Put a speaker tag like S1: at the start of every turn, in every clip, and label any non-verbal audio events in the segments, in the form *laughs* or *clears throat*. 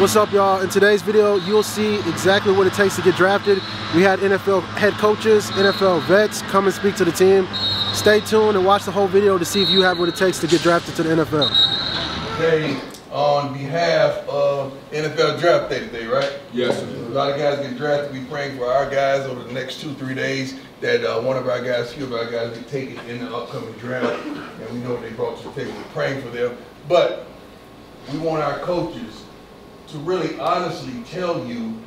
S1: What's up, y'all? In today's video, you'll see exactly what it takes to get drafted. We had NFL head coaches, NFL vets come and speak to the team. Stay tuned and watch the whole video to see if you have what it takes to get drafted to the NFL.
S2: Today, on behalf of NFL Draft Day today, right?
S3: Yes, sir.
S2: A lot of guys get drafted. We praying for our guys over the next two, three days that uh, one of our guys, few of our guys, get taken in the upcoming draft. And we know what they brought to the table. We're praying for them. But we want our coaches to really honestly tell you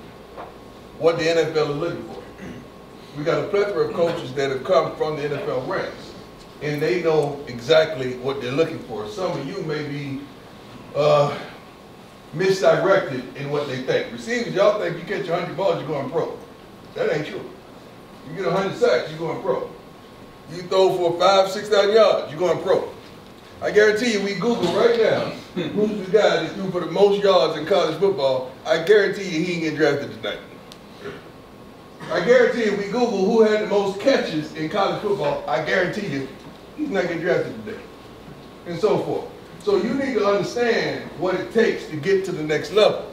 S2: what the NFL is looking for. We got a plethora of coaches that have come from the NFL ranks, and they know exactly what they're looking for. Some of you may be uh, misdirected in what they think. Receivers, y'all think you catch 100 balls, you're going pro. That ain't true. You get 100 sacks, you're going pro. You throw for five, 6,000 yards, you're going pro. I guarantee you, we Google right now *laughs* who's the guy that threw for the most yards in college football. I guarantee you, he ain't getting drafted tonight. I guarantee you, we Google who had the most catches in college football. I guarantee you, he's not getting drafted today, and so forth. So you need to understand what it takes to get to the next level.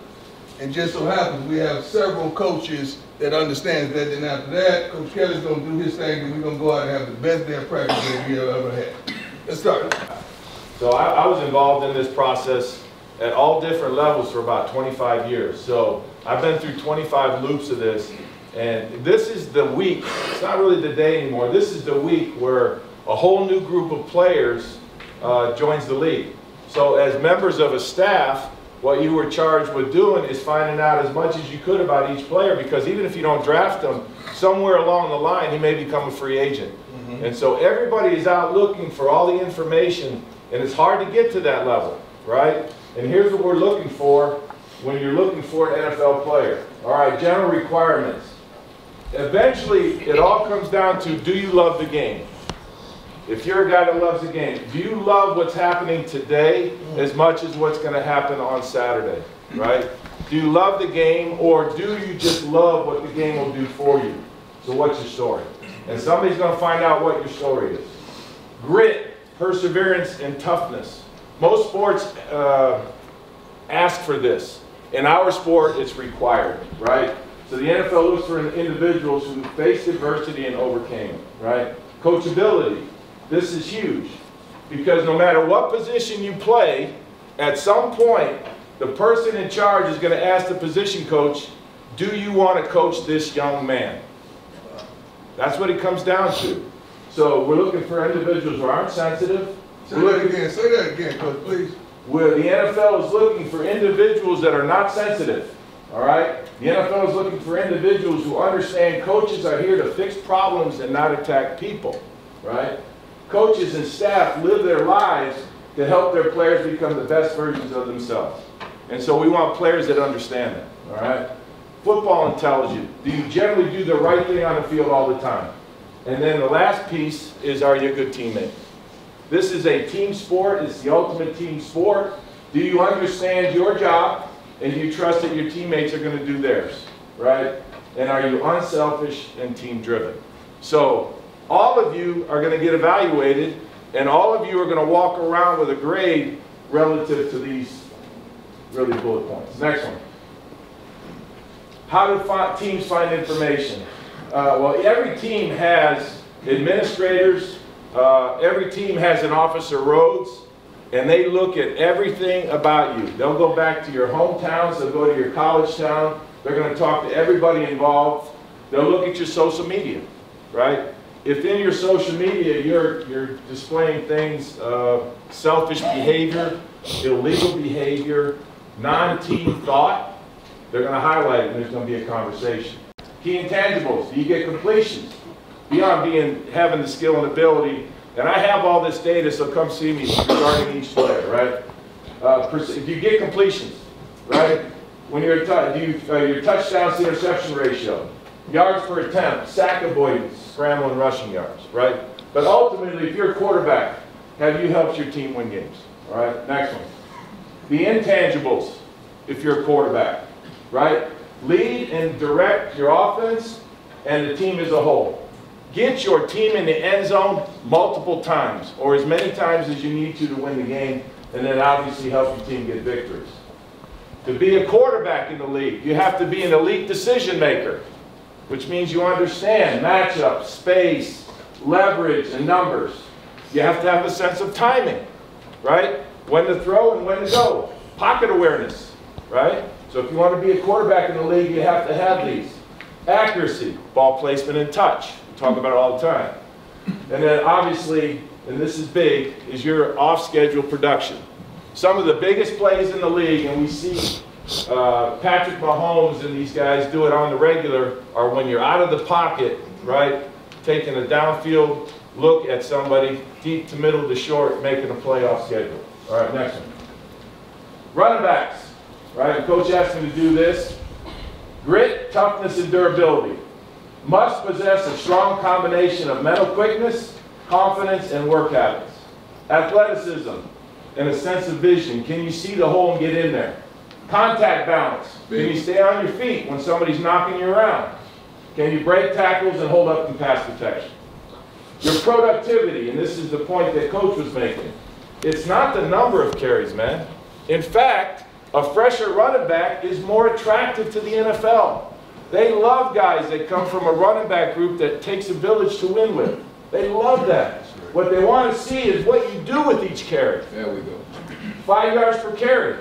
S2: And just so happens we have several coaches that understands that. Then after that, Coach Kelly's gonna do his thing, and we're gonna go out and have the best day of practice that we have ever had. Let's start.
S4: So I, I was involved in this process at all different levels for about 25 years. So I've been through 25 loops of this. And this is the week, it's not really the day anymore, this is the week where a whole new group of players uh, joins the league. So as members of a staff, what you were charged with doing is finding out as much as you could about each player because even if you don't draft them, somewhere along the line he may become a free agent. And so everybody is out looking for all the information and it's hard to get to that level, right? And here's what we're looking for when you're looking for an NFL player. All right, general requirements. Eventually, it all comes down to do you love the game? If you're a guy that loves the game, do you love what's happening today as much as what's going to happen on Saturday, right? Do you love the game or do you just love what the game will do for you? So what's your story? And somebody's going to find out what your story is. Grit, perseverance, and toughness. Most sports uh, ask for this. In our sport, it's required, right? So the NFL looks for individuals who faced adversity and overcame, right? Coachability. This is huge because no matter what position you play, at some point, the person in charge is going to ask the position coach, do you want to coach this young man? That's what it comes down to. So we're looking for individuals who aren't sensitive.
S2: Say that again. Say that again, coach, please.
S4: Where the NFL is looking for individuals that are not sensitive. All right? The NFL is looking for individuals who understand coaches are here to fix problems and not attack people. Right? Coaches and staff live their lives to help their players become the best versions of themselves. And so we want players that understand that. All right? Football intelligence. Do you generally do the right thing on the field all the time? And then the last piece is are you a good teammate? This is a team sport. It's the ultimate team sport. Do you understand your job and you trust that your teammates are going to do theirs? Right? And are you unselfish and team driven? So all of you are going to get evaluated and all of you are going to walk around with a grade relative to these really bullet points. Next one. How do teams find information? Uh, well, every team has administrators, uh, every team has an officer Rhodes, and they look at everything about you. They'll go back to your hometowns, they'll go to your college town, they're going to talk to everybody involved. They'll look at your social media, right? If in your social media you're, you're displaying things, uh, selfish behavior, illegal behavior, non-team thought, they're going to highlight it and there's going to be a conversation. Key intangibles, do you get completions? Beyond being having the skill and ability, and I have all this data, so come see me regarding each player, right? Uh, do you get completions, right? When you're do you, uh, your touchdowns to interception ratio, yards per attempt, sack avoidance, scramble and rushing yards, right? But ultimately, if you're a quarterback, have you helped your team win games? All right, next one. The intangibles, if you're a quarterback, right? lead and direct your offense and the team as a whole. Get your team in the end zone multiple times, or as many times as you need to to win the game, and then obviously help your team get victories. To be a quarterback in the league, you have to be an elite decision maker, which means you understand matchups, space, leverage, and numbers. You have to have a sense of timing, right? When to throw and when to go. Pocket awareness, right? So if you want to be a quarterback in the league, you have to have these. Accuracy, ball placement and touch. We talk about it all the time. And then obviously, and this is big, is your off-schedule production. Some of the biggest plays in the league, and we see uh, Patrick Mahomes and these guys do it on the regular, are when you're out of the pocket, right? Taking a downfield look at somebody, deep to middle to short, making a play off schedule. All right, next one. Running backs, right? Coach asked me to do this. Grit, toughness, and durability. Must possess a strong combination of mental quickness, confidence, and work habits. Athleticism and a sense of vision. Can you see the hole and get in there? Contact balance. Can you stay on your feet when somebody's knocking you around? Can you break tackles and hold up in pass protection? Your productivity, and this is the point that coach was making. It's not the number of carries, man. In fact, a fresher running back is more attractive to the NFL. They love guys that come from a running back group that takes a village to win with. They love that. What they want to see is what you do with each carry.
S2: There we go.
S4: Five yards per carry.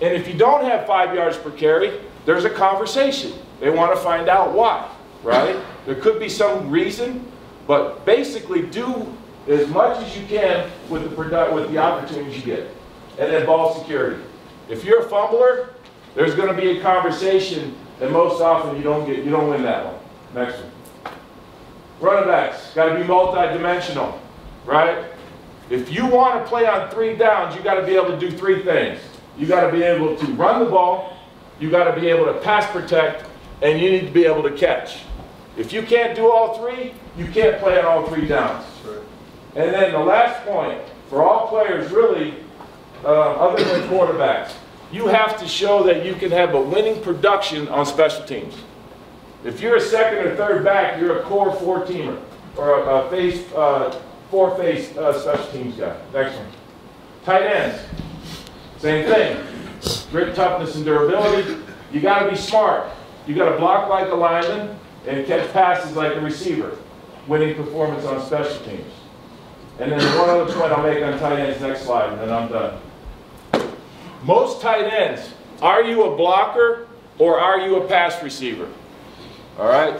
S4: And if you don't have five yards per carry, there's a conversation. They want to find out why, right? There could be some reason, but basically do as much as you can with the product, with the opportunities you get. And then ball security. If you're a fumbler, there's going to be a conversation, and most often you don't get you don't win that one. Next one. Running backs got to be multi-dimensional, right? If you want to play on three downs, you got to be able to do three things. You got to be able to run the ball, you got to be able to pass protect, and you need to be able to catch. If you can't do all three, you can't play on all three downs. And then the last point, for all players really, uh, other than quarterbacks, you have to show that you can have a winning production on special teams. If you're a second or third back, you're a core four-teamer, or a, a face, uh, four-face uh, special teams guy. Next one. Tight ends, same thing. Grit, toughness, and durability. You got to be smart. You got to block like a lineman and catch passes like a receiver. Winning performance on special teams. And then one other point I'll make on tight ends, next slide, and then I'm done. Most tight ends, are you a blocker or are you a pass receiver? All right?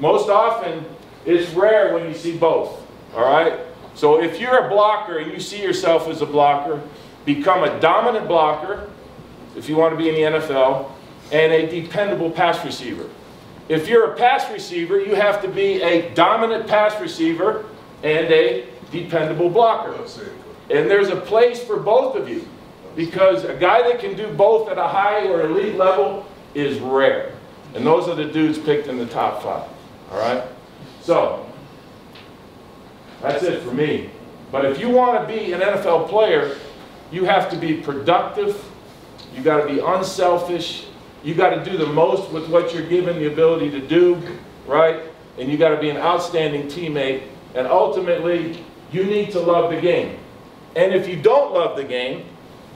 S4: Most often, it's rare when you see both. All right? So if you're a blocker and you see yourself as a blocker, become a dominant blocker if you want to be in the NFL and a dependable pass receiver. If you're a pass receiver, you have to be a dominant pass receiver and a dependable blocker.
S2: Well said, Coach.
S4: And there's a place for both of you because a guy that can do both at a high or elite level is rare. And those are the dudes picked in the top five. All right? So, that's it for me. But if you want to be an NFL player, you have to be productive. You got to be unselfish. You got to do the most with what you're given the ability to do, right? And you got to be an outstanding teammate. And ultimately, you need to love the game. And if you don't love the game,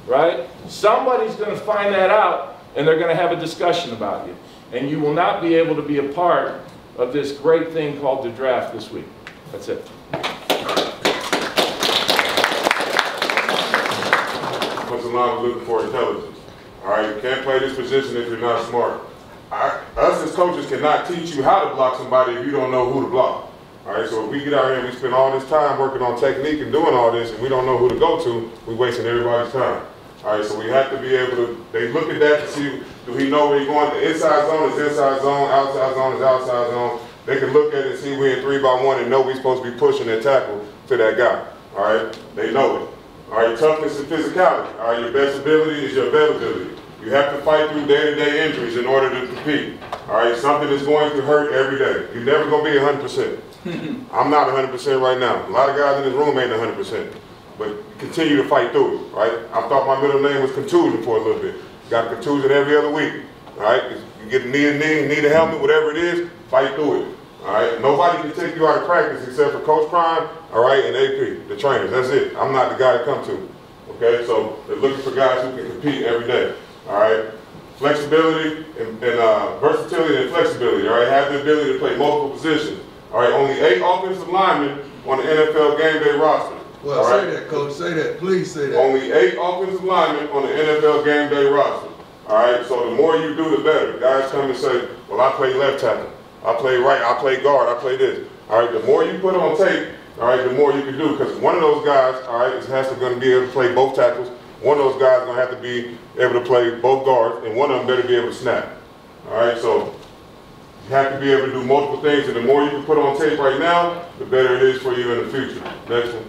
S4: right, somebody's going to find that out and they're going to have a discussion about you. And you will not be able to be a part of this great thing called the draft this week. That's it.
S3: Offensive line was looking for intelligence. All right, you can't play this position if you're not smart. I, us as coaches cannot teach you how to block somebody if you don't know who to block. All right, so if we get out here and we spend all this time working on technique and doing all this, and we don't know who to go to, we're wasting everybody's time. All right, so we have to be able to. They look at that to see do he know where he's going. The inside zone is inside zone, outside zone is outside zone. They can look at it and see we're in three by one and know we're supposed to be pushing that tackle to that guy. All right, they know it. All right, toughness and physicality. All right, your best ability is your availability. You have to fight through day-to-day injuries in order to compete. All right, something is going to hurt every day. You're never going to be 100%. *laughs* I'm not 100% right now. A lot of guys in this room ain't 100%. But continue to fight through it, right? I thought my middle name was contusion for a little bit. Got a contusion every other week, right? You get a knee to knee, need a helmet, whatever it is, fight through it. All right, nobody can take you out of practice except for Coach Prime, all right, and AP, the trainers. That's it. I'm not the guy to come to. Okay, so they're looking for guys who can compete every day. All right, flexibility and, and uh, versatility and flexibility. All right, have the ability to play multiple positions. All right, only eight offensive linemen on the NFL game day roster.
S2: Well,
S3: all
S2: say
S3: right?
S2: that, coach. Say that. Please say that.
S3: Only eight offensive linemen on the NFL game day roster. All right, so the more you do, the better. Guys come and say, "Well, I play left tackle, I play right, I play guard, I play this." All right, the more you put on tape, all right, the more you can do. Because one of those guys, all right, is- has to going to be able to play both tackles. One of those guys is going to have to be able to play both guards, and one of them better be able to snap. All right, so you have to be able to do multiple things, and the more you can put on tape right now, the better it is for you in the future. Next one.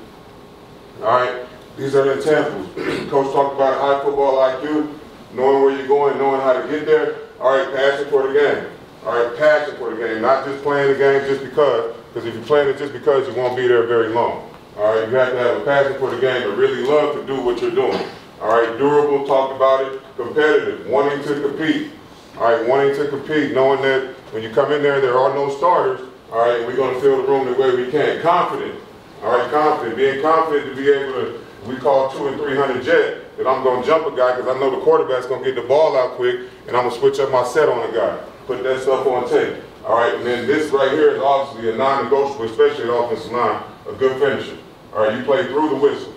S3: All right, these are the intangibles. *clears throat* Coach talked about high football IQ, knowing where you're going, knowing how to get there. All right, passion for the game. All right, passion for the game, not just playing the game just because, because if you're playing it just because, you won't be there very long. All right, you have to have a passion for the game and really love to do what you're doing. All right, durable, talked about it, competitive, wanting to compete. All right, wanting to compete, knowing that when you come in there, there are no starters. All right, we're going to fill the room the way we can. Confident. All right, confident. Being confident to be able to, we call two and three hundred jet, that I'm going to jump a guy because I know the quarterback's going to get the ball out quick, and I'm going to switch up my set on a guy. Put that stuff on tape. All right, and then this right here is obviously a non-negotiable, especially at offensive line, a good finisher. All right, you play through the whistle.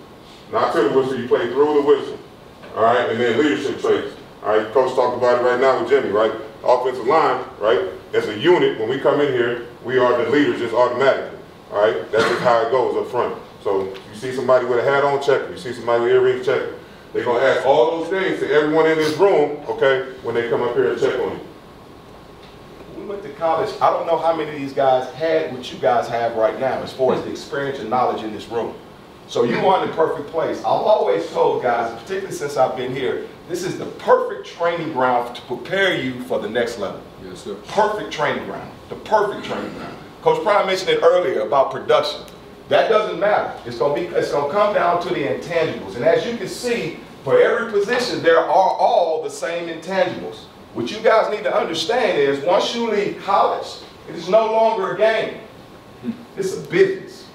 S3: Not to the whistle, you play through the whistle. All right, and then leadership traits. All right, coach talked about it right now with Jimmy, right? Offensive line, right? As a unit, when we come in here, we are the leaders just automatically. All right, that's just how it goes up front. So you see somebody with a hat on, check. You see somebody with earrings, check. They're gonna ask all those things to everyone in this room, okay, when they come up here and check on you.
S5: We went to college, I don't know how many of these guys had what you guys have right now as far as the experience and knowledge in this room. So you are in the perfect place. I've always told guys, particularly since I've been here, this is the perfect training ground to prepare you for the next level.
S6: Yes, sir.
S5: Perfect training ground. The perfect training ground. Coach Prime mentioned it earlier about production. That doesn't matter. It's gonna be it's gonna come down to the intangibles. And as you can see, for every position, there are all the same intangibles. What you guys need to understand is once you leave college, it is no longer a game. It's a business.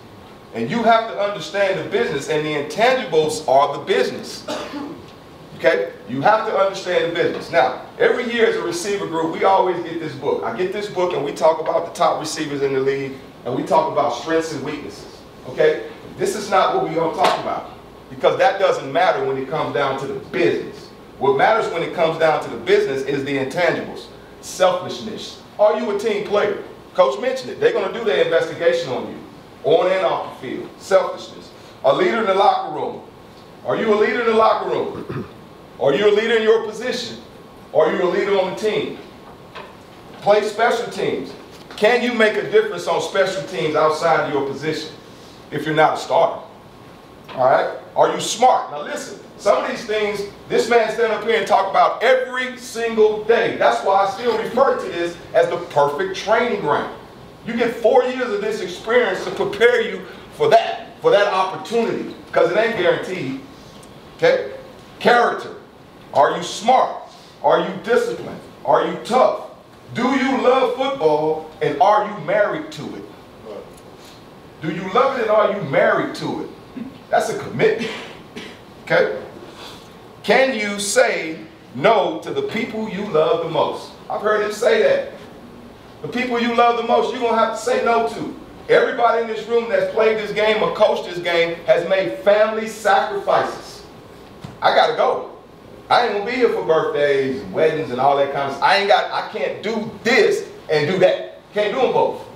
S5: And you have to understand the business, and the intangibles are the business. Okay? You have to understand the business. Now, every year as a receiver group, we always get this book. I get this book and we talk about the top receivers in the league and we talk about strengths and weaknesses. Okay? This is not what we're going to talk about because that doesn't matter when it comes down to the business. What matters when it comes down to the business is the intangibles. Selfishness. Are you a team player? Coach mentioned it. They're going to do their investigation on you, on and off the field. Selfishness. A leader in the locker room. Are you a leader in the locker room? Are you a leader in your position? Are you a leader on the team? Play special teams. Can you make a difference on special teams outside of your position if you're not a starter? All right? Are you smart? Now listen, some of these things, this man stand up here and talk about every single day. That's why I still refer to this as the perfect training ground. You get four years of this experience to prepare you for that, for that opportunity, because it ain't guaranteed. Okay? Character. Are you smart? Are you disciplined? Are you tough? Do you love football and are you married to it? Do you love it and are you married to it? That's a commitment. Okay? Can you say no to the people you love the most? I've heard him say that. The people you love the most, you're going to have to say no to. Everybody in this room that's played this game or coached this game has made family sacrifices. I got to go. I ain't gonna be here for birthdays, weddings, and all that kind of stuff. I ain't got, I can't do this and do that. Can't do them both.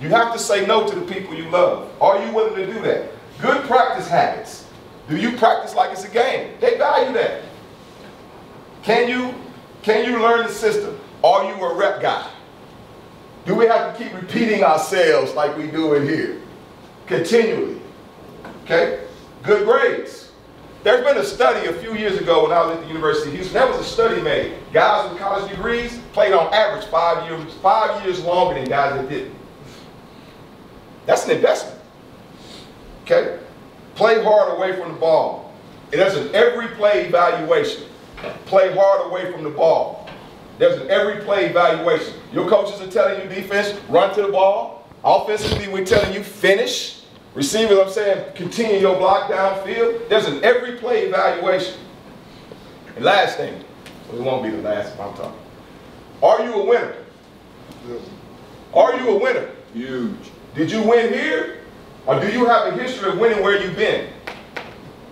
S5: You have to say no to the people you love. Are you willing to do that? Good practice habits. Do you practice like it's a game? They value that. Can you, can you learn the system? Are you a rep guy? Do we have to keep repeating ourselves like we do in here? Continually. Okay? Good grades. There's been a study a few years ago when I was at the University of Houston. There was a study made. Guys with college degrees played on average five years, five years longer than guys that didn't. That's an investment. Okay? Play hard away from the ball. It does an every play evaluation. Play hard away from the ball. There's an every play evaluation. Your coaches are telling you defense, run to the ball. Offensively, we're telling you finish. Receivers, I'm saying, continue your block downfield. There's an every play evaluation. And last thing, Well, it won't be the last if I'm talking. Are you a winner? Are you a winner?
S6: Huge.
S5: Did you win here? Or do you have a history of winning where you've been?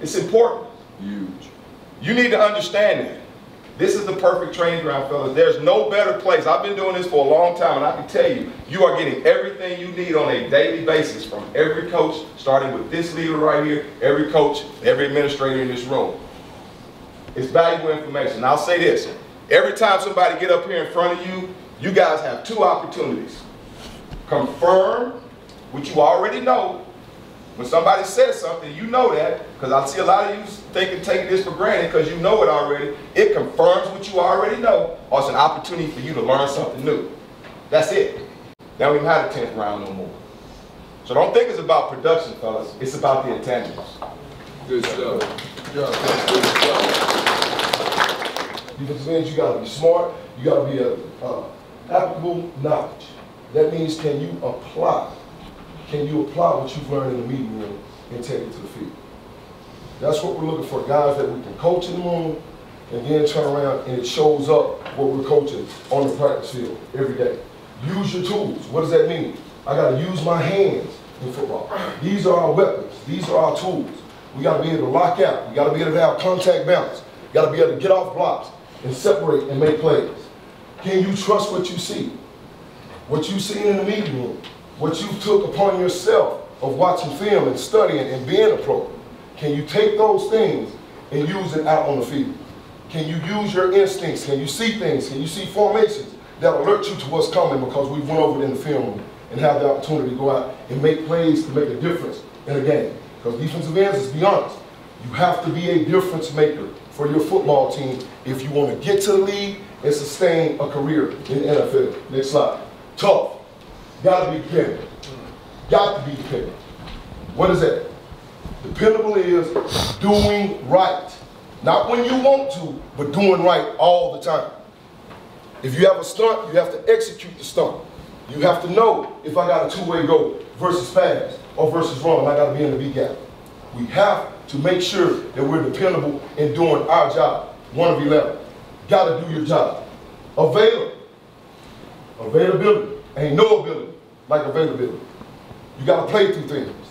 S5: It's important.
S6: Huge.
S5: You need to understand that. This is the perfect training ground, fellas. There's no better place. I've been doing this for a long time, and I can tell you, you are getting everything you need on a daily basis from every coach, starting with this leader right here, every coach, every administrator in this room. It's valuable information. I'll say this. Every time somebody get up here in front of you, you guys have two opportunities. Confirm what you already know. When somebody says something, you know that, because I see a lot of you thinking, taking this for granted because you know it already. It confirms what you already know, or it's an opportunity for you to learn something new. That's it. Now we don't have a 10th round no more. So don't think it's about production, fellas. It's about the intangibles.
S6: Good stuff.
S7: Defensive ends, you gotta be smart, you gotta be a, uh, applicable knowledge. That means can you apply, can you apply what you've learned in the meeting room and take it to the field? That's what we're looking for, guys that we can coach in the room and then turn around and it shows up what we're coaching on the practice field every day. Use your tools. What does that mean? I gotta use my hands in football. These are our weapons. These are our tools. We gotta be able to lock out. We gotta be able to have contact balance. We gotta be able to get off blocks and separate and make plays. Can you trust what you see? What you've seen in the meeting room, what you took upon yourself of watching film and studying and being a pro. Can you take those things and use it out on the field? Can you use your instincts? Can you see things? Can you see formations that alert you to what's coming because we went over it in the film and have the opportunity to go out and make plays to make a difference in a game? Because defensive ends, let's be honest, you have to be a difference maker for your football team if you want to get to the league and sustain a career in the NFL. Next slide. Tough. Got to be dependable. Got to be dependable. What is that? Dependable is doing right. Not when you want to, but doing right all the time. If you have a stunt, you have to execute the stunt. You have to know if I got a two-way go versus fast or versus run, I got to be in the B gap. We have to make sure that we're dependable in doing our job. One of 11. Got to do your job. Available. Availability. Ain't no ability like availability. You got to play through things.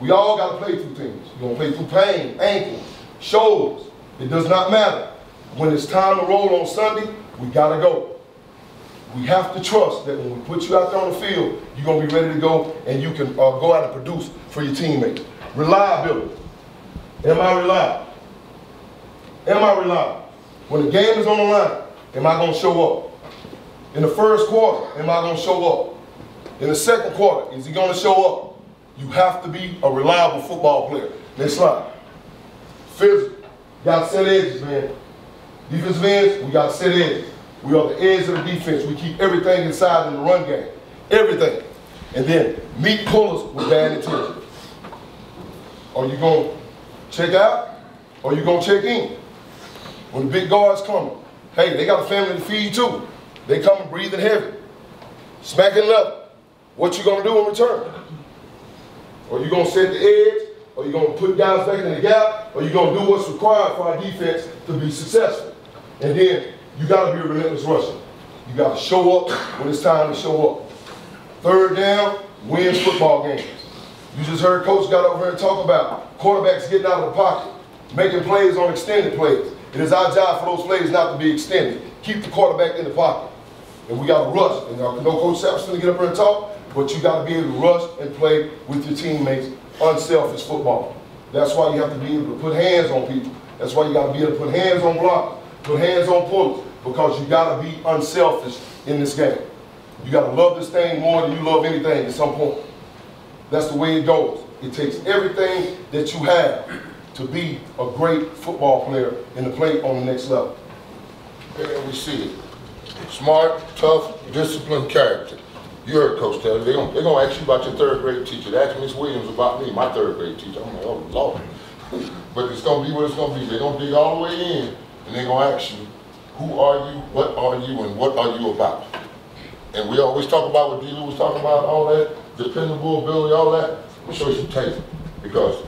S7: We all got to play through things. You're going to play through pain, ankles, shoulders. It does not matter. When it's time to roll on Sunday, we got to go. We have to trust that when we put you out there on the field, you're going to be ready to go and you can uh, go out and produce for your teammates. Reliability. Am I reliable? Am I reliable? When the game is on the line, am I going to show up? In the first quarter, am I going to show up? In the second quarter, is he going to show up? You have to be a reliable football player. Next slide. Physical. Got to set edges, man. Defensive ends, we got to set edges. We are the edge of the defense. We keep everything inside in the run game. Everything. And then meet pullers with bad intentions. Are you going to check out or you going to check in? When the big guards coming, hey, they got a family to feed too. They coming breathing heavy, smacking level. What you gonna do in return? Are you gonna set the edge? Are you gonna put guys back in the gap? Are you gonna do what's required for our defense to be successful? And then you gotta be a relentless rusher. You gotta show up when it's time to show up. Third down, wins football games. You just heard Coach got over here and talk about quarterbacks getting out of the pocket, making plays on extended plays. It is our job for those plays not to be extended. Keep the quarterback in the pocket. And we got to rush. And uh, I know Coach Sapp's going to get up here and talk, but you got to be able to rush and play with your teammates unselfish football. That's why you have to be able to put hands on people. That's why you got to be able to put hands on blocks, put hands on pullers, because you got to be unselfish in this game. You got to love this thing more than you love anything at some point. That's the way it goes. It takes everything that you have to be a great football player and to play on the next level.
S8: And we see it. Smart, tough, disciplined character. You heard Coach Taylor. They're gonna, they gonna ask you about your third grade teacher. They asked Miss Williams about me, my third grade teacher. I'm like, oh Lord. *laughs* but it's gonna be what it's gonna be. They're gonna dig all the way in and they're gonna ask you, who are you, what are you, and what are you about? And we always talk about what D. Lou was talking about, all that, dependable ability, all that. Me show you some tape. Because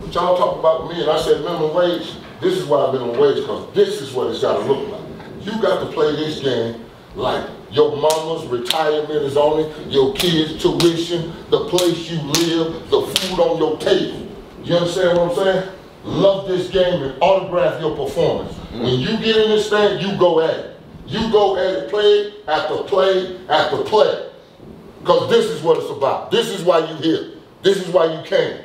S8: what y'all talk about with me, and I said minimum wage, This is why been on because this is what it's gotta look like. You got to play this game like your mama's retirement is on it, your kids' tuition, the place you live, the food on your table. You understand what I'm saying? Love this game and autograph your performance. When you get in this thing, you go at it. You go at it, play after play after play. Because this is what it's about. This is why you here. This is why you came.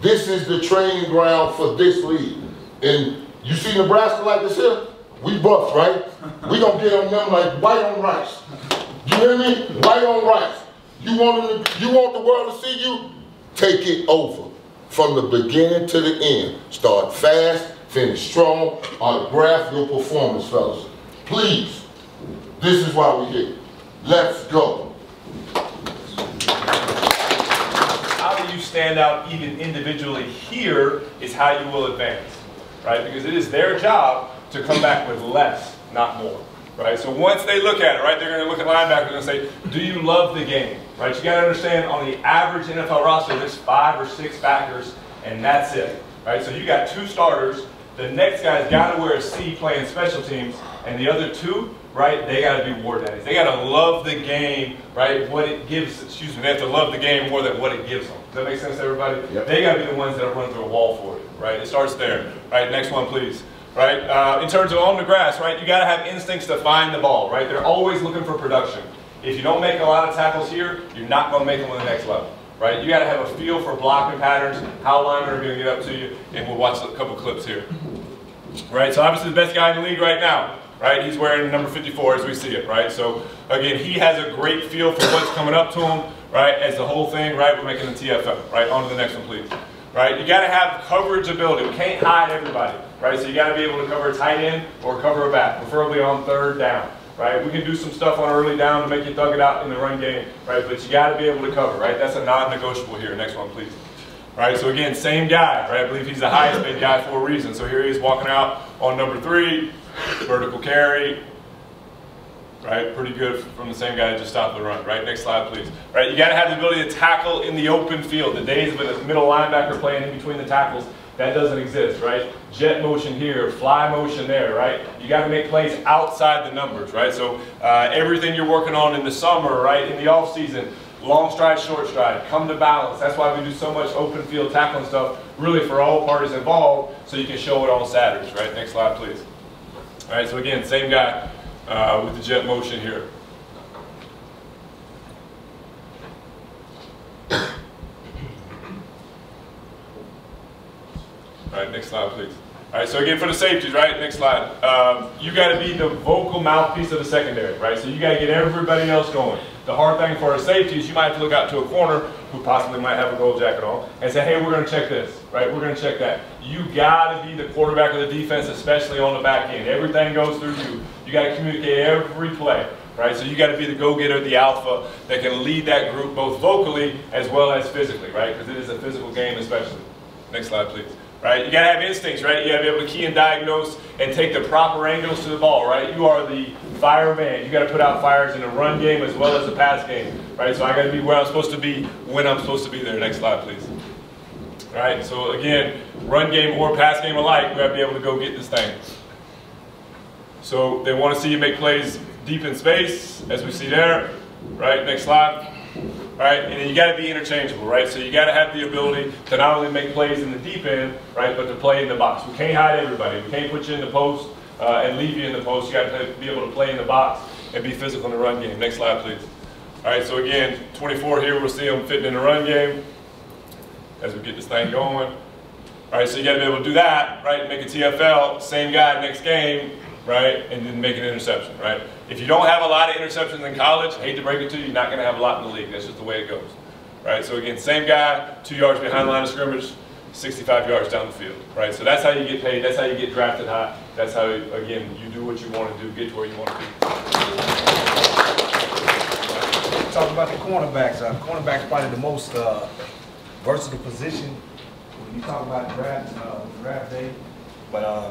S8: This is the training ground for this league. And you see Nebraska like this here? We buff, right? We gonna get on them like white on rice. You hear me? White on rice. You want to, you want the world to see you? Take it over. From the beginning to the end. Start fast, finish strong, autograph your performance, fellas. Please. This is why we're here. Let's go.
S9: how do you stand out even individually here is how you will advance, right? Because it is their job to come back with less, not more, right? So once they look at it, right, they're going to look at linebackers and say, do you love the game, right? You got to understand on the average NFL roster, there's five or six backers, and that's it, right? So you got two starters. The next guy's got to wear a C playing special teams, and the other two, right, they got to be war daddies. They got to love the game, right, what it gives, excuse me, they have to love the game more than what it gives them. Does that make sense to everybody?
S4: Yep.
S9: They got to be the ones that are running through a wall for you, right? It starts there, right? Next one, please. Right, uh, in terms of on the grass, right, you got to have instincts to find the ball, right? They're always looking for production. If you don't make a lot of tackles here, you're not going to make them on the next level, right? You got to have a feel for blocking patterns, how linemen are going to get up to you, and we'll watch a couple clips here. Right, so obviously the best guy in the league right now, right? He's wearing number 54 as we see it, right? So again, he has a great feel for what's coming up to him, right? As the whole thing, right? We're making the TFL, right? On to the next one, please. Right, you got to have coverage ability. We can't hide everybody, right? So you got to be able to cover a tight end or cover a back, preferably on third down, right? We can do some stuff on early down to make you thug it out in the run game, right? But you got to be able to cover, right? That's a non-negotiable here. Next one, please. Right, so again, same guy, right? I believe he's the highest paid guy for a reason. So here he is walking out on number three, vertical carry, right? Pretty good from the same guy that just stopped the run, right? Next slide, please. Right, you got to have the ability to tackle in the open field. The days of a middle linebacker playing in between the tackles, that doesn't exist, right? Jet motion here, fly motion there, right? You got to make plays outside the numbers, right? So uh, everything you're working on in the summer, right, in the off season, long stride, short stride, come to balance. That's why we do so much open field tackling stuff, really for all parties involved, so you can show it on Saturdays, right? Next slide, please. All right, so again, same guy uh, with the jet motion here. Next slide, please. All right, so again, for the safeties, right, next slide. Um, you got to be the vocal mouthpiece of the secondary, right? So you got to get everybody else going. The hard thing for a safety is you might have to look out to a corner who possibly might have a gold jacket on and say, hey, we're going to check this, right? We're going to check that. You got to be the quarterback of the defense, especially on the back end. Everything goes through you. You got to communicate every play, right? So you got to be the go-getter, the alpha that can lead that group both vocally as well as physically, right? Because it is a physical game, especially. Next slide, please. Right? You gotta have instincts, right? You gotta be able to key and diagnose and take the proper angles to the ball, right? You are the fireman. You gotta put out fires in the run game as well as the pass game, right? So I gotta be where I'm supposed to be when I'm supposed to be there. Next slide, please. All right, so again, run game or pass game alike, we gotta be able to go get this thing. So they wanna see you make plays deep in space, as we see there, right? Next slide right? And you got to be interchangeable, right? So you got to have the ability to not only make plays in the deep end, right, but to play in the box. We can't hide everybody. We can't put you in the post uh, and leave you in the post. You got to be able to play in the box and be physical in the run game. Next slide, please. All right, so again, 24 here, we'll see them fitting in the run game as we get this thing going. All right, so you got to be able to do that, right? Make a TFL, same guy next game, right? And then make an interception, right? If you don't have a lot of interceptions in college, hate to break it to you, you're not going to have a lot in the league. That's just the way it goes, right? So again, same guy, two yards behind the line of scrimmage, 65 yards down the field, right? So that's how you get paid. That's how you get drafted high. That's how, again, you do what you want to do, get to where you want to be.
S10: Talk about the cornerbacks. Uh, cornerback's probably the most uh, versatile position when you talk about draft uh, draft day. But uh,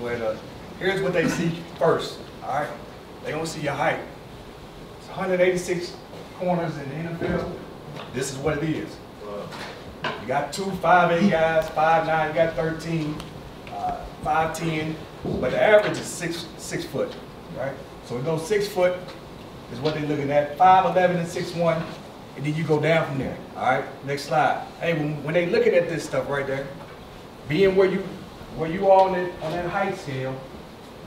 S10: but, uh, here's what they see first. All right, they gonna see your height. It's 186 corners in the NFL. This is what it is. You got two 5'8 guys, 5'9, you got 13. Uh, five ten, but the average is six six foot, right? So we go six foot is what they're looking at. Five eleven and six one, and then you go down from there. All right. Next slide. Hey, when, when they looking at this stuff right there, being where you where you are on that on that height scale,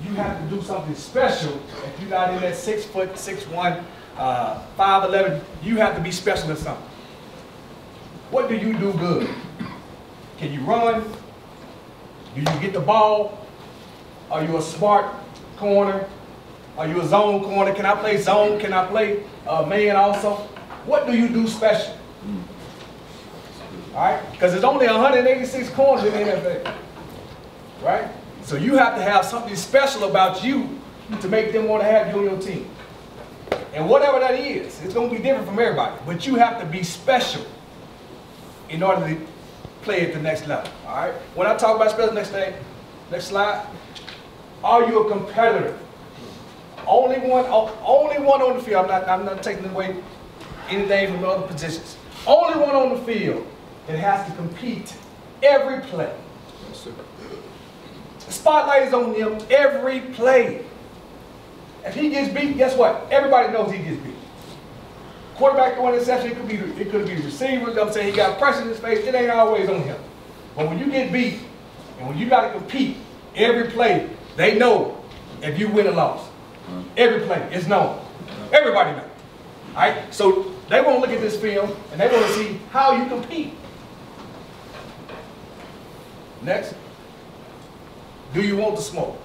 S10: you have to do something special. If you're not in that six foot, six one, uh, five eleven, you have to be special in something. What do you do good? Can you run? Do you get the ball? Are you a smart corner? Are you a zone corner? Can I play zone? Can I play uh, man also? What do you do special? All right? Because there's only 186 corners in the NFL. Right? So you have to have something special about you to make them want to have you on your team. And whatever that is, it's going to be different from everybody. But you have to be special in order to play at the next level. All right? When I talk about special, next thing, next slide. Are you a competitor? Only one, only one on the field. I'm not, I'm not taking away anything from other positions. Only one on the field that has to compete every play. The spotlight is on him every play. If he gets beat, guess what? Everybody knows he gets beat. Quarterback throwing interception, it could be it could be receivers. I'm saying he got pressure in his face. It ain't always on him. But when you get beat, and when you got to compete every play, they know if you win or loss. Mm-hmm. Every play is known. Everybody knows. All right. So they want to look at this film and they want to see how you compete. Next. Do you want the smoke?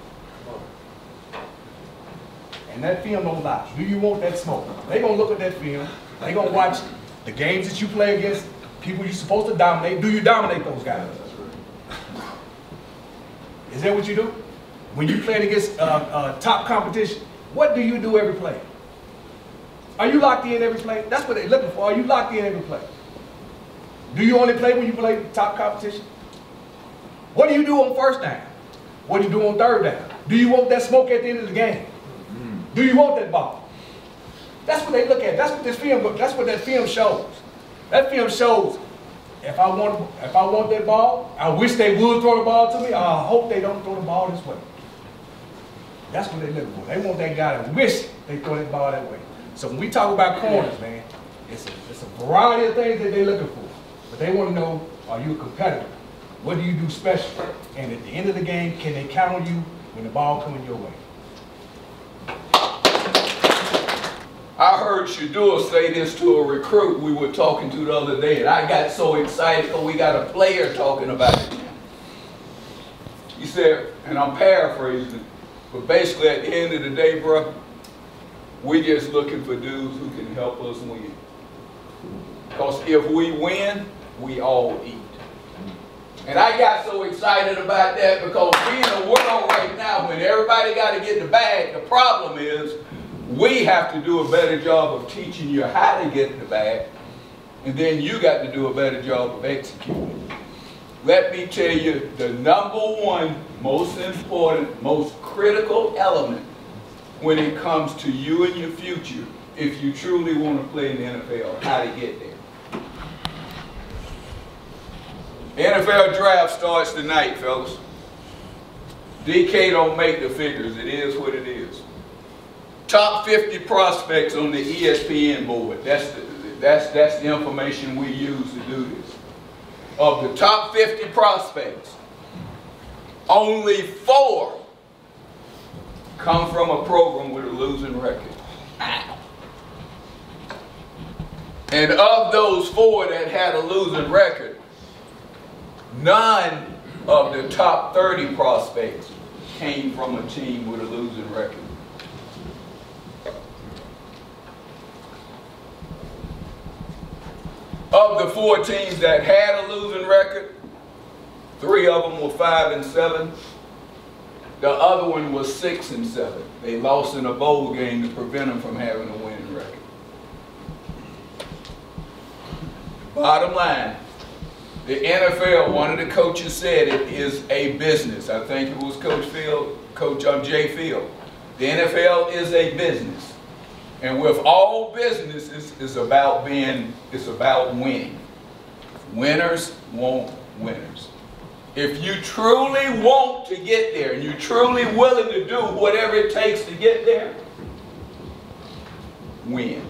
S10: And that film don't lie. Do you want that smoke? They gonna look at that film. They gonna watch the games that you play against people you're supposed to dominate. Do you dominate those guys? Is that what you do? When you play against uh, uh, top competition, what do you do every play? Are you locked in every play? That's what they're looking for. Are you locked in every play? Do you only play when you play top competition? What do you do on first down? What do you do on third down? Do you want that smoke at the end of the game? Mm-hmm. Do you want that ball? That's what they look at. That's what this film. That's what that film shows. That film shows. If I want, if I want that ball, I wish they would throw the ball to me. I hope they don't throw the ball this way. That's what they look for. They want that guy to wish they throw that ball that way. So when we talk about corners, man, it's a, it's a variety of things that they're looking for. But they want to know, are you a competitor? What do you do special? And at the end of the game, can they count on you when the ball coming your way?
S11: I heard Shedeur say this to a recruit we were talking to the other day, and I got so excited because we got a player talking about it. He said, and I'm paraphrasing, but basically at the end of the day, bro, we're just looking for dudes who can help us win. Because if we win, we all eat. And I got so excited about that because we in a world right now when everybody got to get the bag, the problem is we have to do a better job of teaching you how to get the bag, and then you got to do a better job of executing. Let me tell you the number one most important, most critical element when it comes to you and your future, if you truly want to play in the NFL, how to get there. The NFL draft starts tonight, fellas. DK don't make the figures. It is what it is. Top 50 prospects on the ESPN board. That's the, that's, that's the information we use to do this. Of the top 50 prospects, only four come from a program with a losing record. And of those four that had a losing record, none of the top 30 prospects came from a team with a losing record. Of the four teams that had a losing record, three of them were five and seven. The other one was six and seven. They lost in a bowl game to prevent them from having a winning record. Bottom line, the NFL, one of the coaches said it is a business. I think it was Coach Field, Coach um, Jay Field. The NFL is a business. And with all businesses, it's about being, it's about winning. Winners want winners. If you truly want to get there and you're truly willing to do whatever it takes to get there, win.